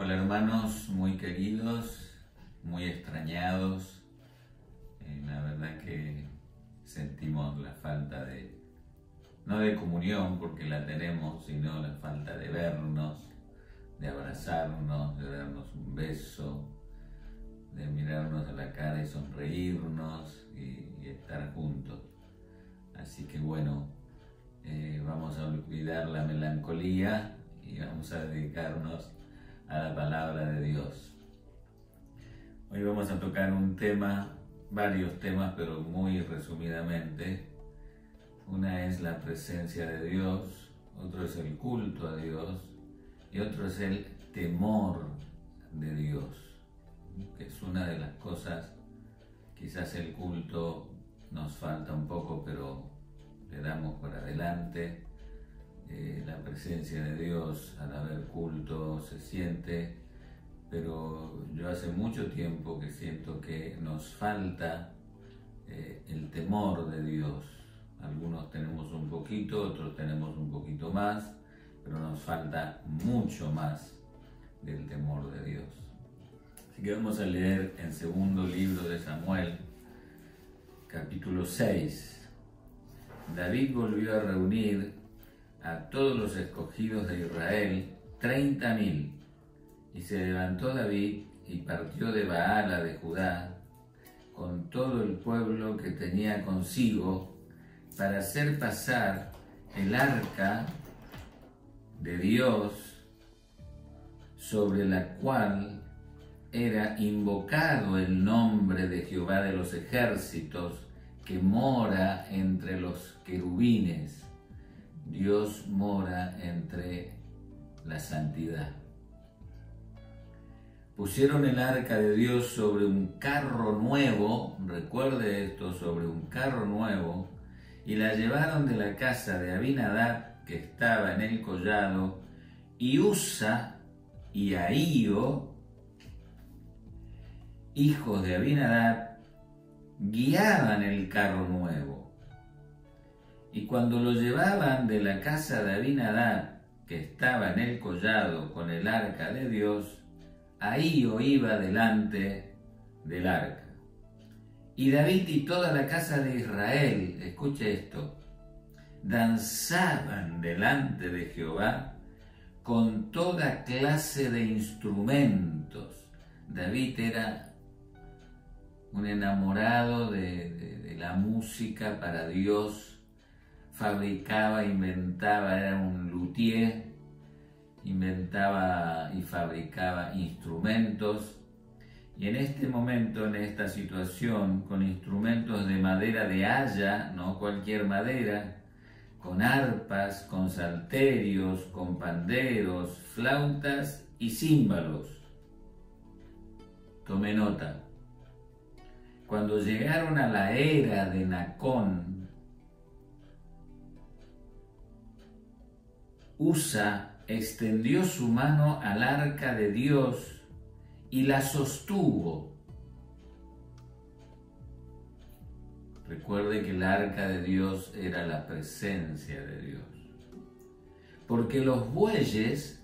Hola hermanos muy queridos, muy extrañados. Eh, la verdad que sentimos la falta de, no de comunión porque la tenemos, sino la falta de vernos, de abrazarnos, de darnos un beso, de mirarnos a la cara y sonreírnos y, estar juntos. Así que bueno, eh, vamos a olvidar la melancolía y vamos a dedicarnos a la palabra de Dios. Hoy vamos a tocar un tema, varios temas, pero muy resumidamente. Una es la presencia de Dios, otro es el culto a Dios y otro es el temor de Dios, que es una de las cosas, quizás el culto nos falta un poco, pero le damos por adelante eh, la presencia de Dios al haber culto se siente, pero yo hace mucho tiempo que siento que nos falta eh, el temor de Dios. Algunos tenemos un poquito, otros tenemos un poquito más, pero nos falta mucho más del temor de Dios. Así que vamos a leer en segundo libro de Samuel, capítulo 6. David volvió a reunir a todos los escogidos de Israel, treinta mil. Y se levantó David y partió de Baala de Judá con todo el pueblo que tenía consigo para hacer pasar el arca de Dios sobre la cual era invocado el nombre de Jehová de los ejércitos que mora entre los querubines Dios mora entre la santidad. Pusieron el arca de Dios sobre un carro nuevo, recuerde esto, sobre un carro nuevo, y la llevaron de la casa de Abinadab, que estaba en el collado, y Usa y Ahío, hijos de Abinadab, guiaban el carro nuevo. Y cuando lo llevaban de la casa de Abinadab, que estaba en el collado con el arca de Dios, ahí o iba delante del arca. Y David y toda la casa de Israel, escuche esto, danzaban delante de Jehová con toda clase de instrumentos. David era un enamorado de, de la música para Dios fabricaba, inventaba, era un luthier, inventaba y fabricaba instrumentos. Y en este momento, en esta situación, con instrumentos de madera de haya, no cualquier madera, con arpas, con salterios, con panderos, flautas y címbalos. Tome nota. Cuando llegaron a la era de Nacón, Usa extendió su mano al arca de Dios y la sostuvo. Recuerde que el arca de Dios era la presencia de Dios. Porque los bueyes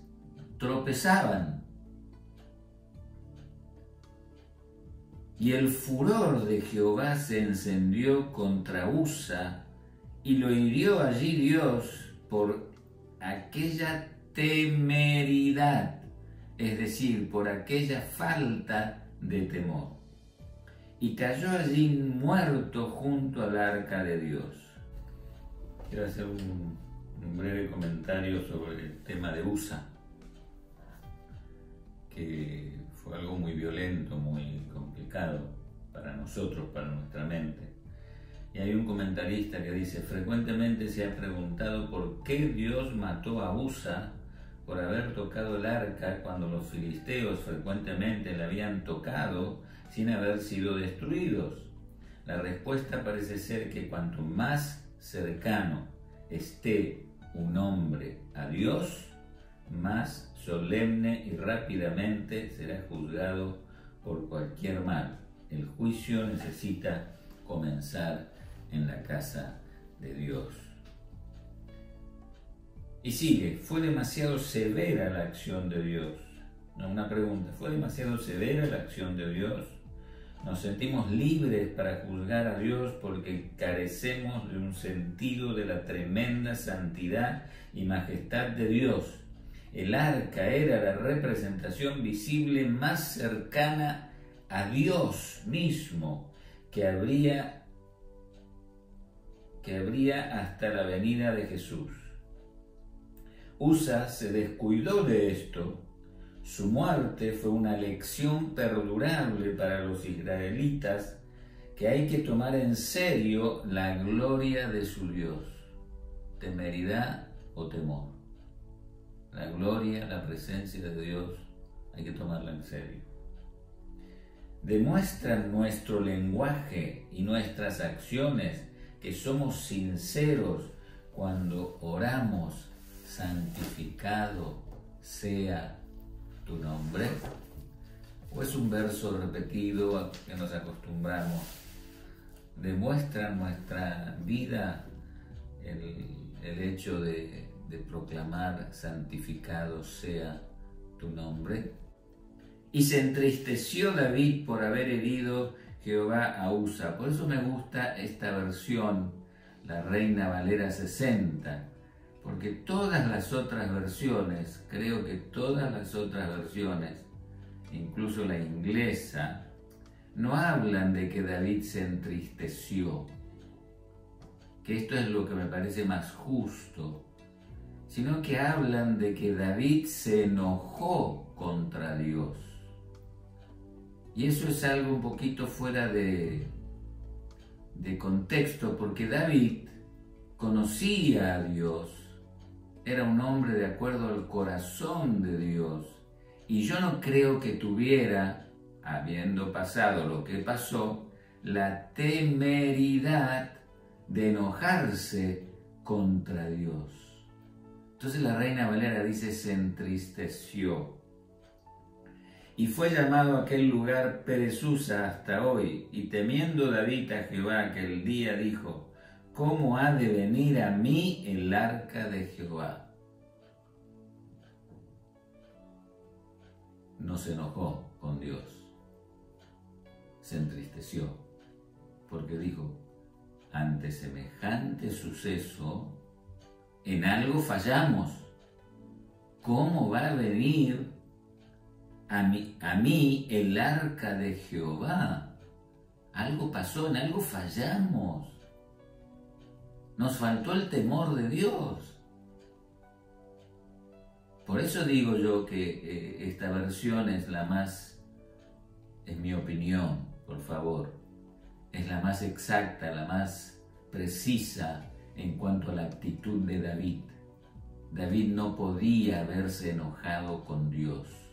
tropezaban. Y el furor de Jehová se encendió contra Usa y lo hirió allí Dios por aquella temeridad, es decir, por aquella falta de temor. Y cayó allí muerto junto al arca de Dios. Quiero hacer un, breve comentario sobre el tema de USA, que fue algo muy violento, muy complicado para nosotros, para nuestra mente. Y hay un comentarista que dice, frecuentemente se ha preguntado por qué Dios mató a Usa por haber tocado el arca cuando los filisteos frecuentemente la habían tocado sin haber sido destruidos. La respuesta parece ser que cuanto más cercano esté un hombre a Dios, más solemne y rápidamente será juzgado por cualquier mal. El juicio necesita comenzar en la casa de Dios. Y sigue, fue demasiado severa la acción de Dios. Una pregunta, ¿fue demasiado severa la acción de Dios? Nos sentimos libres para juzgar a Dios porque carecemos de un sentido de la tremenda santidad y majestad de Dios. El arca era la representación visible más cercana a Dios mismo que habría, que habría hasta la venida de Jesús. Usa se descuidó de esto su muerte fue una lección perdurable para los israelitas que hay que tomar en serio la gloria de su Dios, temeridad o temor. La gloria, la presencia de Dios, hay que tomarla en serio. Demuestran nuestro lenguaje y nuestras acciones que somos sinceros cuando oramos, santificado sea tu nombre? ¿O es un verso repetido a que nos acostumbramos? ¿Demuestra nuestra vida el, hecho de, de proclamar santificado sea tu nombre? Y se entristeció David por haber herido Jehová a Usa. Por eso me gusta esta versión, la Reina Valera 60 porque todas las otras versiones, creo que todas las otras versiones, incluso la inglesa, no hablan de que David se entristeció, que esto es lo que me parece más justo, sino que hablan de que David se enojó contra Dios. Y eso es algo un poquito fuera de, de contexto, porque David conocía a Dios, era un hombre de acuerdo al corazón de Dios. Y yo no creo que tuviera, habiendo pasado lo que pasó, la temeridad de enojarse contra Dios. Entonces la reina Valera dice, se entristeció. Y fue llamado aquel lugar Perezusa hasta hoy, y temiendo David a Jehová aquel día dijo, ¿cómo ha de venir a mí el arca de Jehová? No se enojó con Dios, se entristeció, porque dijo, ante semejante suceso, en algo fallamos. ¿Cómo va a venir a mí, a mí el arca de Jehová? Algo pasó, en algo fallamos. Nos faltó el temor de Dios. Por eso digo yo que eh, esta versión es la más, en mi opinión, por favor, es la más exacta, la más precisa en cuanto a la actitud de David. David no podía haberse enojado con Dios.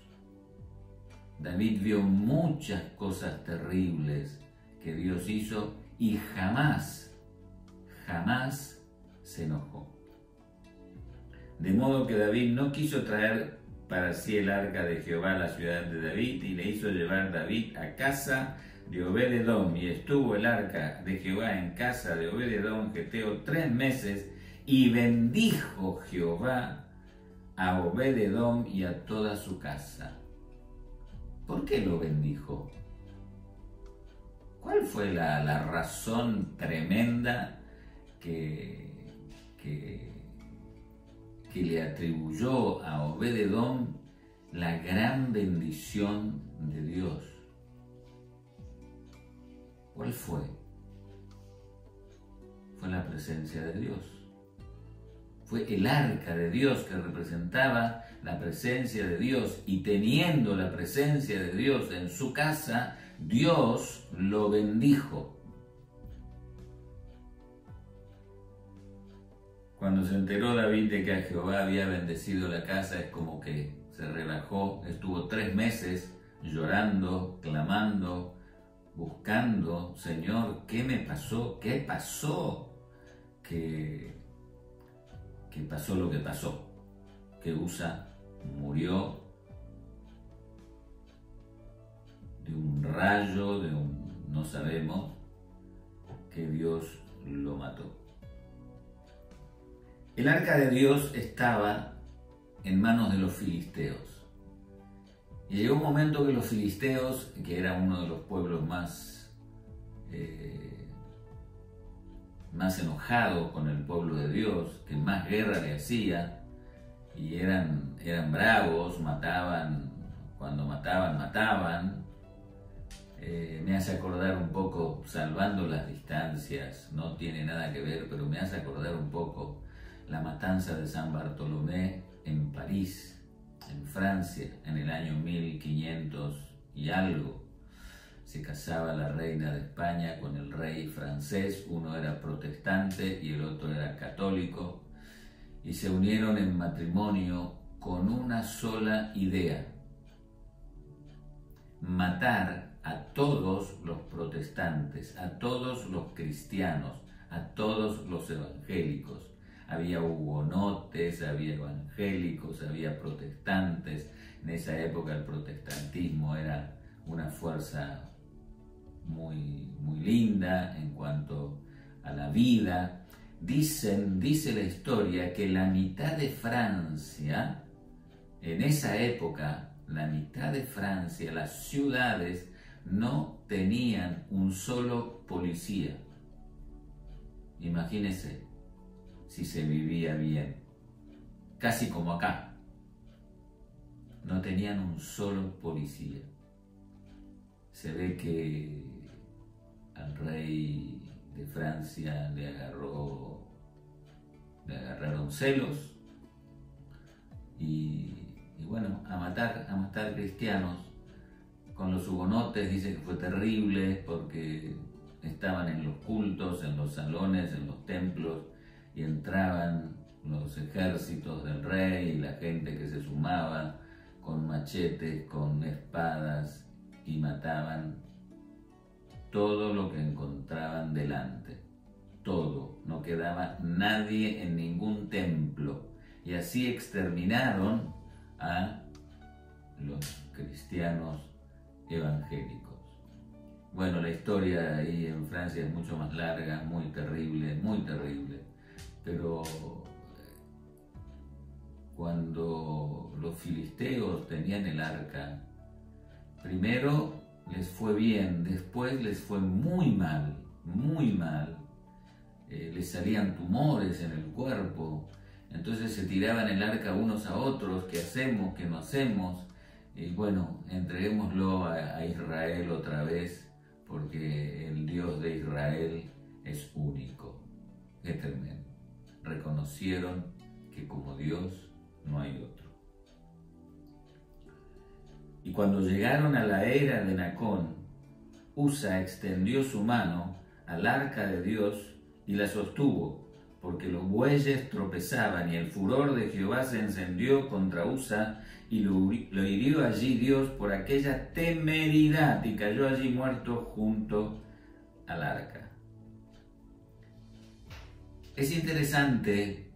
David vio muchas cosas terribles que Dios hizo y jamás jamás se enojó. De modo que David no quiso traer para sí el arca de Jehová a la ciudad de David y le hizo llevar David a casa de Obededón y estuvo el arca de Jehová en casa de Obededón Geteo tres meses y bendijo Jehová a Obededón y a toda su casa. ¿Por qué lo bendijo? ¿Cuál fue la, la razón tremenda que, que, le atribuyó a Obededón la gran bendición de Dios. ¿Cuál fue? Fue la presencia de Dios. Fue el arca de Dios que representaba la presencia de Dios y teniendo la presencia de Dios en su casa, Dios lo bendijo. Cuando se enteró David de que a Jehová había bendecido la casa, es como que se relajó, estuvo tres meses llorando, clamando, buscando, Señor, ¿qué me pasó? ¿Qué pasó? Que, que pasó lo que pasó, que Usa murió de un rayo, de un, no sabemos, que Dios lo mató. El arca de Dios estaba en manos de los filisteos. Y llegó un momento que los filisteos, que era uno de los pueblos más, eh, más enojados con el pueblo de Dios, que más guerra le hacía, y eran, eran bravos, mataban, cuando mataban, mataban. Eh, me hace acordar un poco, salvando las distancias, no tiene nada que ver, pero me hace acordar un poco la matanza de San Bartolomé en París, en Francia, en el año 1500 y algo. Se casaba la reina de España con el rey francés, uno era protestante y el otro era católico, y se unieron en matrimonio con una sola idea, matar a todos los protestantes, a todos los cristianos, a todos los evangélicos. Había hugonotes, había evangélicos, había protestantes. En esa época el protestantismo era una fuerza muy, muy linda en cuanto a la vida, Dicen, dice la historia, que la mitad de Francia, en esa época, la mitad de Francia, las ciudades, no tenían un solo policía. Imagínense si se vivía bien. Casi como acá. No tenían un solo policía. Se ve que al rey de Francia le agarró, le agarraron celos y, bueno, a matar, a matar cristianos. Con los hugonotes dice que fue terrible porque estaban en los cultos, en los salones, en los templos y entraban los ejércitos del rey y la gente que se sumaba con machetes, con espadas y mataban todo lo que encontraban delante. Todo, no quedaba nadie en ningún templo. Y así exterminaron a los cristianos evangélicos. Bueno, la historia ahí en Francia es mucho más larga, muy terrible, muy terrible. Pero cuando los filisteos tenían el arca, primero les fue bien, después les fue muy mal, muy mal. Eh, les salían tumores en el cuerpo, entonces se tiraban el arca unos a otros, ¿qué hacemos? ¿Qué no hacemos? Y bueno, entreguémoslo a, Israel otra vez, porque el Dios de Israel es único. Qué tremendo. Reconocieron que como Dios no hay otro. Y cuando llegaron a la era de Nacón, Usa extendió su mano al arca de Dios y la sostuvo, porque los bueyes tropezaban y el furor de Jehová se encendió contra Usa y lo, lo hirió allí Dios por aquella temeridad y cayó allí muerto junto al arca. Es interesante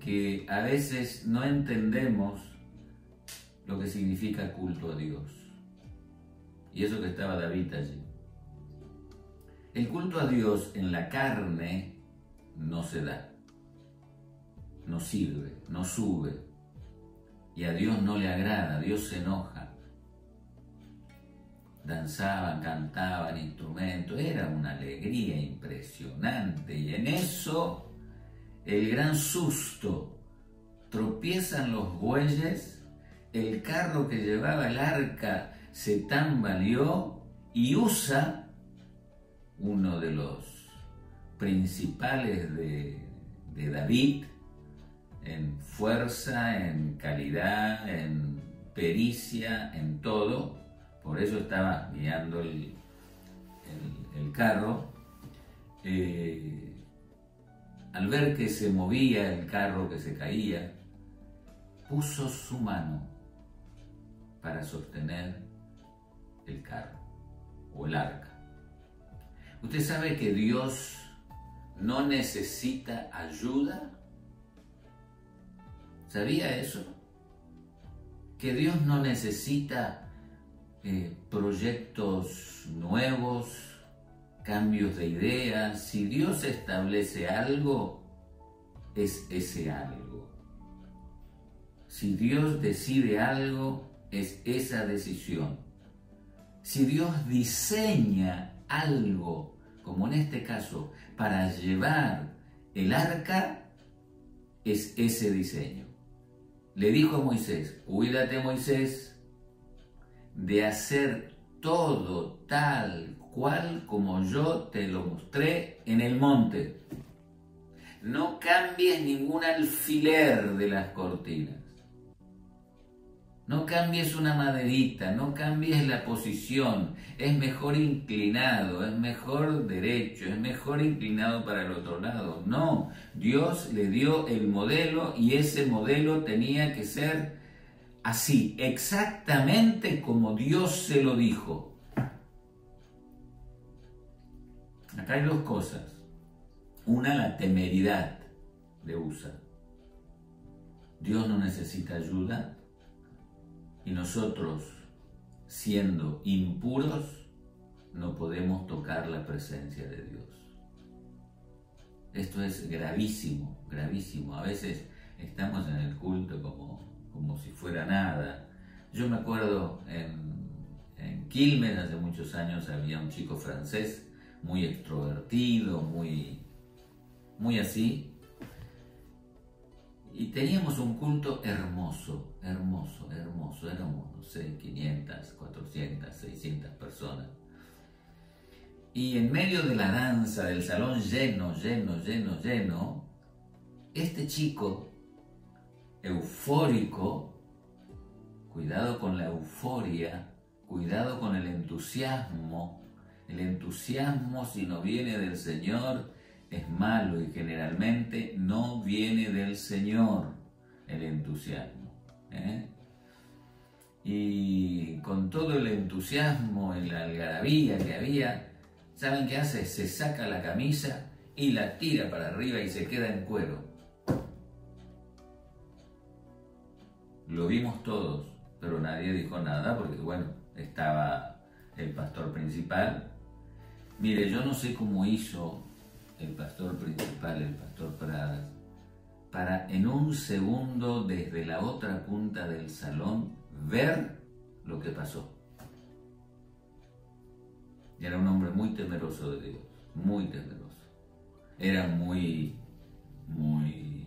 que a veces no entendemos lo que significa culto a Dios. Y eso que estaba David allí. El culto a Dios en la carne no se da, no sirve, no sube. Y a Dios no le agrada, Dios se enoja. Danzaban, cantaban instrumentos, era una alegría impresionante. Y en eso el gran susto, tropiezan los bueyes el carro que llevaba el arca se tambaleó y usa uno de los principales de, David en fuerza, en calidad, en pericia, en todo. Por eso estaba guiando el, carro. Eh, al ver que se movía el carro, que se caía, puso su mano para sostener el carro o el arca. Usted sabe que Dios no necesita ayuda. ¿Sabía eso? Que Dios no necesita eh, proyectos nuevos, cambios de ideas. Si Dios establece algo, es ese algo. Si Dios decide algo, es esa decisión. Si Dios diseña algo, como en este caso, para llevar el arca, es ese diseño. Le dijo a Moisés, cuídate Moisés de hacer todo tal cual como yo te lo mostré en el monte. No cambies ningún alfiler de las cortinas. No cambies una maderita, no cambies la posición. Es mejor inclinado, es mejor derecho, es mejor inclinado para el otro lado. No, Dios le dio el modelo y ese modelo tenía que ser así, exactamente como Dios se lo dijo. Acá hay dos cosas. Una, la temeridad de USA. Dios no necesita ayuda y nosotros, siendo impuros, no podemos tocar la presencia de Dios. Esto es gravísimo, gravísimo. A veces estamos en el culto como, como si fuera nada. Yo me acuerdo en, en Quilmes hace muchos años había un chico francés muy extrovertido, muy, muy así, y teníamos un culto hermoso, hermoso, hermoso. Éramos, no sé, 500, 400, 600 personas. Y en medio de la danza, del salón lleno, lleno, lleno, lleno, este chico, eufórico, cuidado con la euforia, cuidado con el entusiasmo. El entusiasmo, si no viene del Señor, es malo y generalmente no viene del Señor el entusiasmo. ¿eh? Y con todo el entusiasmo y la algarabía que había, ¿saben qué hace? Se saca la camisa y la tira para arriba y se queda en cuero. Lo vimos todos, pero nadie dijo nada porque, bueno, estaba el pastor principal. Mire, yo no sé cómo hizo el pastor principal, el pastor Pradas, para en un segundo desde la otra punta del salón ver lo que pasó. Y era un hombre muy temeroso de Dios, muy temeroso. Era muy, muy,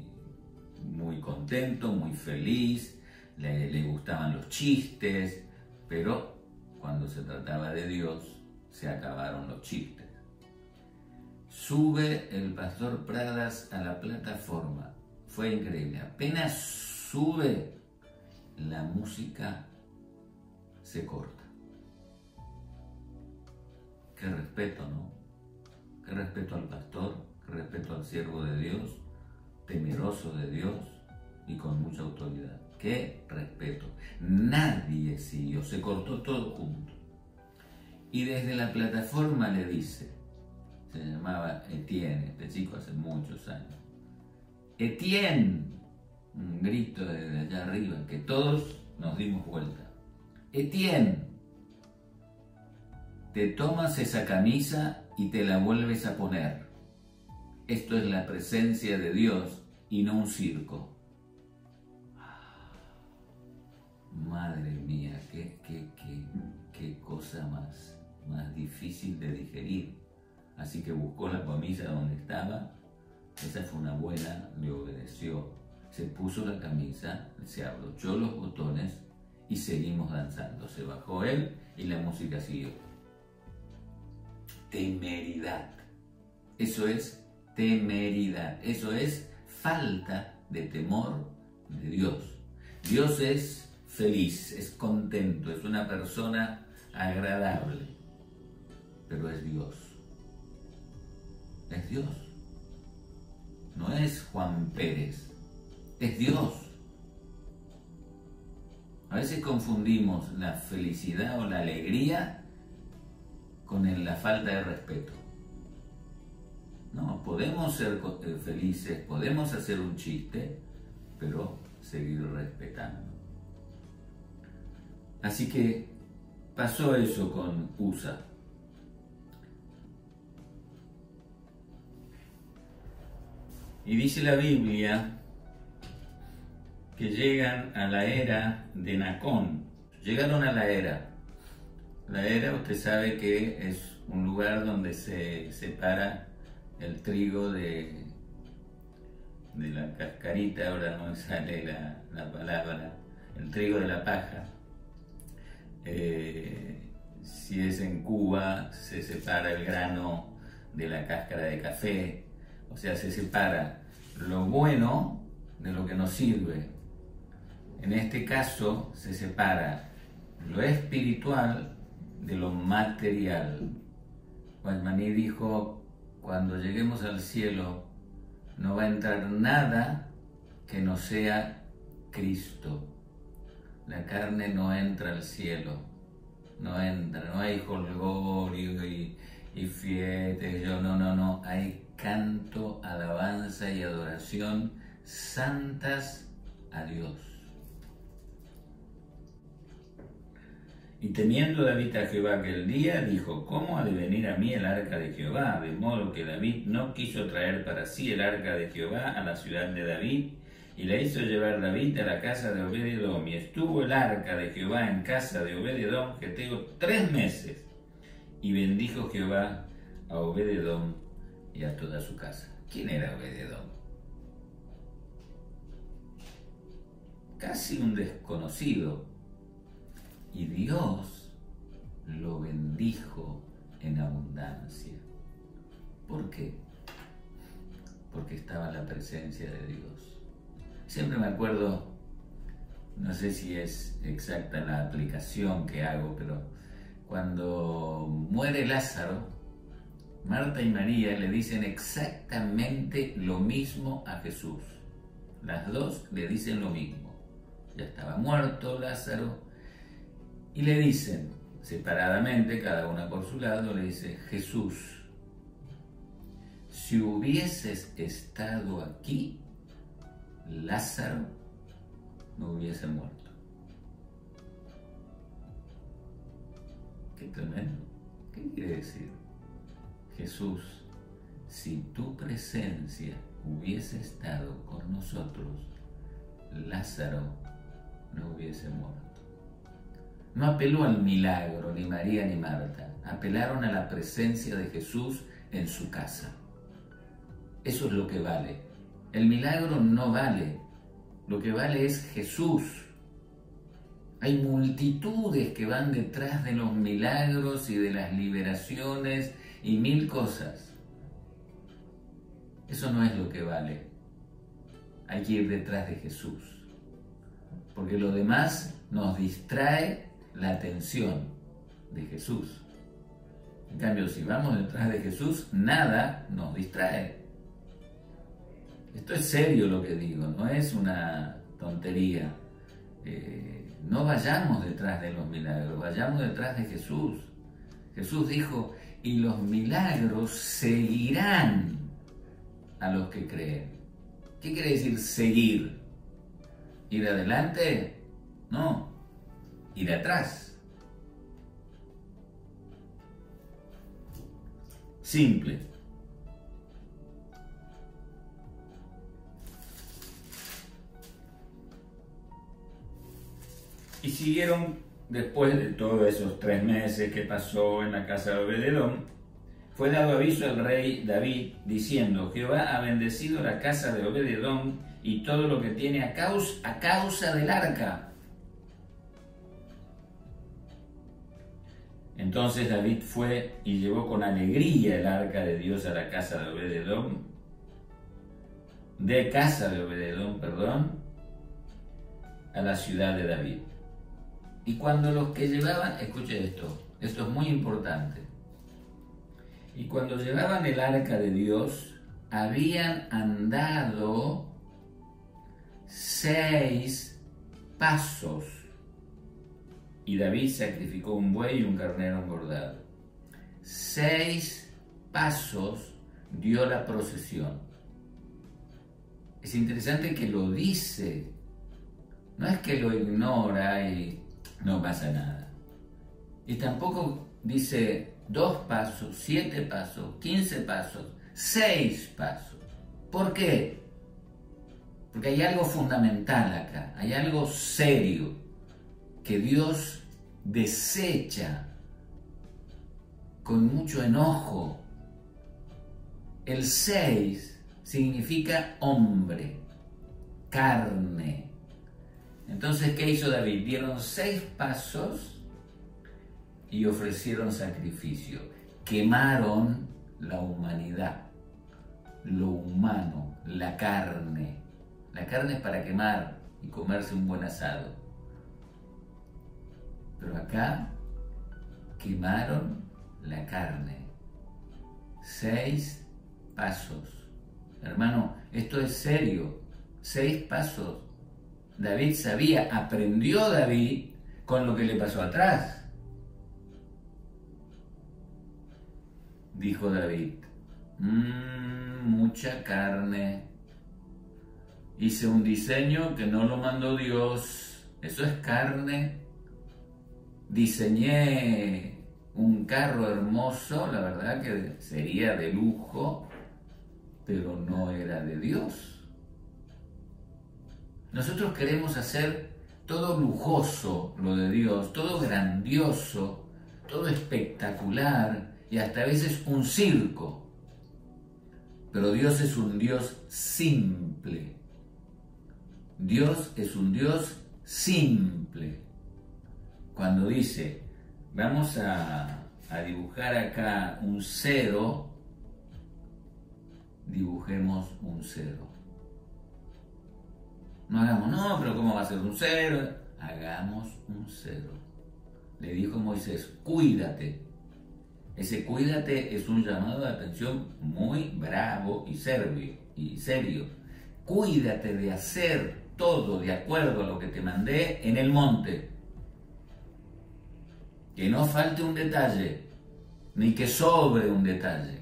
muy contento, muy feliz, le, le gustaban los chistes, pero cuando se trataba de Dios, se acabaron los chistes. Sube el pastor Pradas a la plataforma. Fue increíble. Apenas sube, la música se corta. Qué respeto, ¿no? Qué respeto al pastor, qué respeto al siervo de Dios, temeroso de Dios y con mucha autoridad. Qué respeto. Nadie siguió, se cortó todo junto. Y desde la plataforma le dice, se llamaba Etienne, este chico hace muchos años. Etienne, un grito desde allá arriba, que todos nos dimos vuelta. Etienne, te tomas esa camisa y te la vuelves a poner. Esto es la presencia de Dios y no un circo. Madre mía, qué, qué, qué, qué cosa más, más difícil de digerir. Así que buscó la camisa donde estaba. Esa fue una buena, le obedeció. Se puso la camisa, se abrochó los botones y seguimos danzando. Se bajó él y la música siguió. Temeridad. Eso es temeridad. Eso es falta de temor de Dios. Dios es feliz, es contento, es una persona agradable, pero es Dios es Dios. No es Juan Pérez, es Dios. A veces confundimos la felicidad o la alegría con la falta de respeto. No, podemos ser eh, felices, podemos hacer un chiste, pero seguir respetando. Así que pasó eso con USA. Y dice la Biblia que llegan a la era de Nacón. Llegaron a la era. La era, usted sabe que es un lugar donde se separa el trigo de, de la cascarita, ahora no sale la, palabra, el trigo de la paja. Eh, si es en Cuba, se separa el grano de la cáscara de café, o sea, se separa lo bueno de lo que nos sirve. En este caso, se separa lo espiritual de lo material. Guaymaní dijo, cuando lleguemos al cielo, no va a entrar nada que no sea Cristo. La carne no entra al cielo, no entra, no hay jolgorio y, y yo no, no, no, hay canto, alabanza y adoración santas a Dios. Y temiendo David a Jehová aquel día, dijo, ¿cómo ha de venir a mí el arca de Jehová? De modo que David no quiso traer para sí el arca de Jehová a la ciudad de David, y la hizo llevar David a la casa de Obededom. Y estuvo el arca de Jehová en casa de Obededom, que tengo tres meses. Y bendijo Jehová a Obededom y a toda su casa. ¿Quién era Obededom? Casi un desconocido y Dios lo bendijo en abundancia. ¿Por qué? Porque estaba la presencia de Dios. Siempre me acuerdo, no sé si es exacta la aplicación que hago, pero cuando muere Lázaro, Marta y María le dicen exactamente lo mismo a Jesús. Las dos le dicen lo mismo. Ya estaba muerto Lázaro, y le dicen, separadamente, cada una por su lado, le dice, Jesús, si hubieses estado aquí, Lázaro no hubiese muerto. Qué tremendo. ¿Qué quiere decir? Jesús, si tu presencia hubiese estado con nosotros, Lázaro no hubiese muerto. No apeló al milagro ni María ni Marta, apelaron a la presencia de Jesús en su casa. Eso es lo que vale. El milagro no vale, lo que vale es Jesús. Hay multitudes que van detrás de los milagros y de las liberaciones y mil cosas. Eso no es lo que vale. Hay que ir detrás de Jesús. Porque lo demás nos distrae la atención de Jesús. En cambio, si vamos detrás de Jesús, nada nos distrae. Esto es serio lo que digo, no es una tontería. Eh, no vayamos detrás de los milagros, vayamos detrás de Jesús. Jesús dijo, y los milagros seguirán a los que creen. ¿Qué quiere decir seguir? ¿Ir adelante? No, ir atrás. Simple. Y siguieron después de todos esos tres meses que pasó en la casa de Obededón, fue dado aviso al rey David diciendo, Jehová ha bendecido la casa de Obededón y todo lo que tiene a causa, del arca Entonces David fue y llevó con alegría el arca de Dios a la casa de Obededón, de casa de Obededón, perdón, a la ciudad de David. Y cuando los que llevaban, escuche esto, esto es muy importante, y cuando llevaban el arca de Dios, habían andado seis pasos y David sacrificó un buey y un carnero engordado. Seis pasos dio la procesión. Es interesante que lo dice. No es que lo ignora y no pasa nada. Y tampoco dice dos pasos, siete pasos, quince pasos, seis pasos. ¿Por qué? Porque hay algo fundamental acá, hay algo serio que Dios desecha con mucho enojo. El 6 significa hombre, carne. Entonces, ¿qué hizo David? Dieron seis pasos y ofrecieron sacrificio. Quemaron la humanidad, lo humano, la carne. La carne es para quemar y comerse un buen asado. Pero acá quemaron la carne. Seis pasos. Hermano, esto es serio. Seis pasos. David sabía, aprendió David con lo que le pasó atrás. Dijo David, mmm, mucha carne. Hice un diseño que no lo mandó Dios. Eso es carne. Diseñé un carro hermoso, la verdad que sería de lujo, pero no era de Dios. Nosotros queremos hacer todo lujoso lo de Dios, todo grandioso, todo espectacular y hasta a veces un circo. Pero Dios es un Dios simple. Dios es un Dios simple. Cuando dice, vamos a, dibujar acá un cero, dibujemos un cero. No hagamos, no, pero ¿cómo va a ser un cero? Hagamos un cero. Le dijo Moisés, cuídate. Ese cuídate es un llamado de atención muy bravo y serio, y serio. Cuídate de hacer todo de acuerdo a lo que te mandé en el monte que no falte un detalle, ni que sobre un detalle.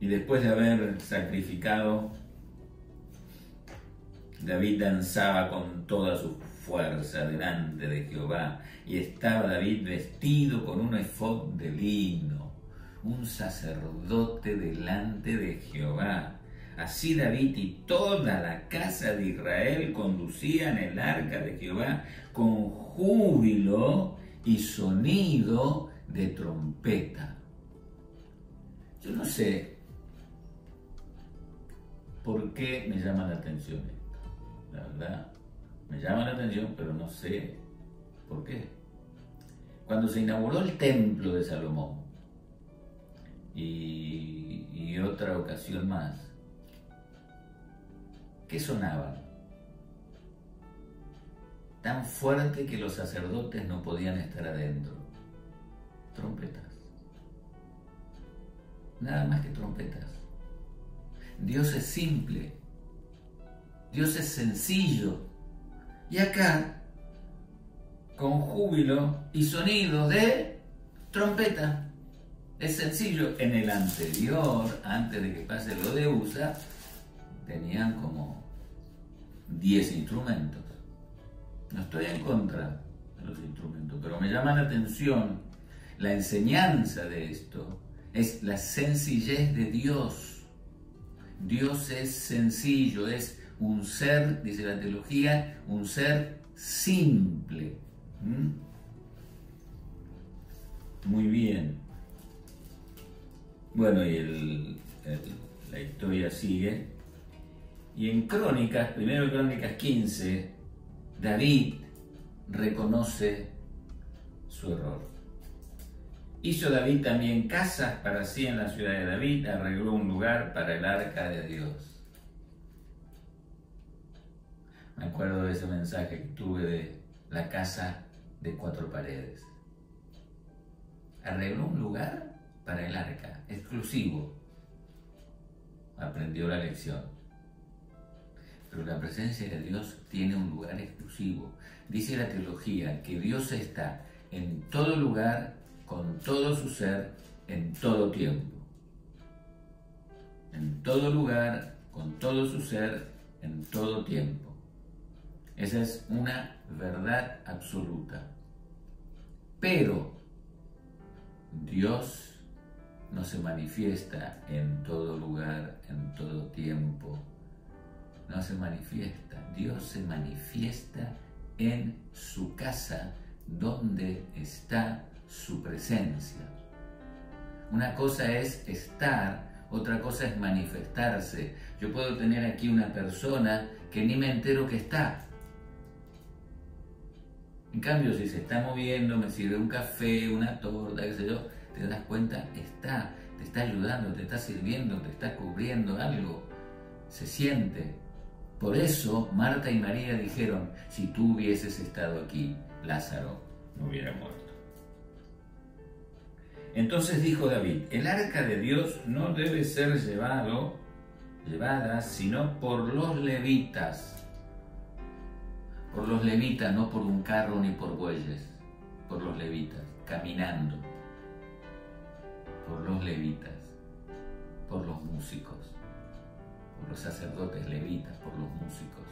Y después de haber sacrificado, David danzaba con toda su fuerza delante de Jehová, y estaba David vestido con un efod de lino, un sacerdote delante de Jehová. Así David y toda la casa de Israel conducían el arca de Jehová con júbilo y sonido de trompeta. Yo no sé por qué me llama la atención esto. La verdad, me llama la atención, pero no sé por qué. Cuando se inauguró el templo de Salomón y, otra ocasión más, ¿qué sonaban? Tan fuerte que los sacerdotes no podían estar adentro. Trompetas. Nada más que trompetas. Dios es simple. Dios es sencillo. Y acá, con júbilo y sonido de trompeta. Es sencillo. En el anterior, antes de que pase lo de USA, tenían como 10 instrumentos. No estoy en contra de los instrumentos, pero me llama la atención la enseñanza de esto, es la sencillez de Dios. Dios es sencillo, es un ser, dice la teología, un ser simple. ¿Mm? Muy bien. Bueno, y la historia sigue. Y en Crónicas, primero Crónicas 15, David reconoce su error. Hizo David también casas para sí en la ciudad de David, arregló un lugar para el arca de Dios. Me acuerdo de ese mensaje que tuve de la casa de cuatro paredes. Arregló un lugar para el arca, exclusivo. Aprendió la lección pero la presencia de Dios tiene un lugar exclusivo. Dice la teología que Dios está en todo lugar, con todo su ser, en todo tiempo. En todo lugar, con todo su ser, en todo tiempo. Esa es una verdad absoluta. Pero Dios no se manifiesta en todo lugar, en todo tiempo, no se manifiesta. Dios se manifiesta en su casa donde está su presencia. Una cosa es estar, otra cosa es manifestarse. Yo puedo tener aquí una persona que ni me entero que está. En cambio, si se está moviendo, me sirve un café, una torta, qué sé yo, te das cuenta, está, te está ayudando, te está sirviendo, te está cubriendo algo. Se siente. Por eso Marta y María dijeron, si tú hubieses estado aquí, Lázaro no hubiera muerto. Entonces dijo David, el arca de Dios no debe ser llevado, llevada, sino por los levitas. Por los levitas, no por un carro ni por bueyes, por los levitas, caminando. Por los levitas, por los músicos, por los sacerdotes levitas, por los músicos,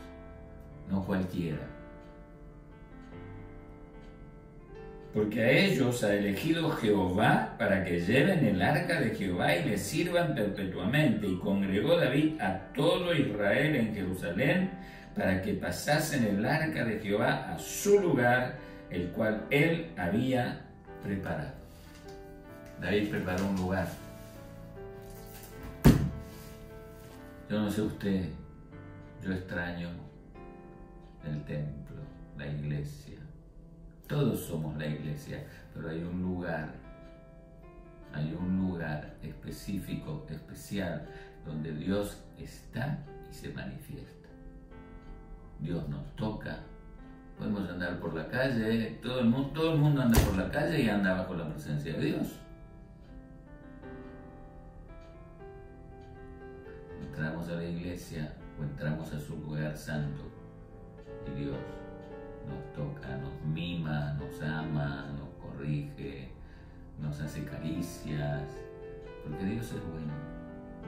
no cualquiera. porque a ellos ha elegido Jehová para que lleven el arca de Jehová y le sirvan perpetuamente. Y congregó David a todo Israel en Jerusalén para que pasasen el arca de Jehová a su lugar, el cual él había preparado. David preparó un lugar. Yo no sé usted, yo extraño el templo, la iglesia todos somos la iglesia, pero hay un lugar, hay un lugar específico, especial, donde Dios está y se manifiesta. Dios nos toca. Podemos andar por la calle, todo el mundo, todo el mundo anda por la calle y anda bajo la presencia de Dios. Entramos a la iglesia o entramos a su lugar santo y Dios nos toca, nos mima, nos ama, nos corrige, nos hace caricias, porque Dios es bueno,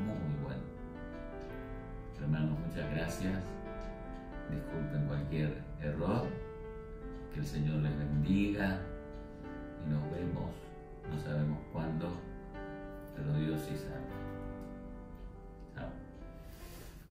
muy bueno. Hermanos, muchas gracias disculpen cualquier error, que el Señor les bendiga y nos vemos, no sabemos cuándo, pero Dios sí sabe.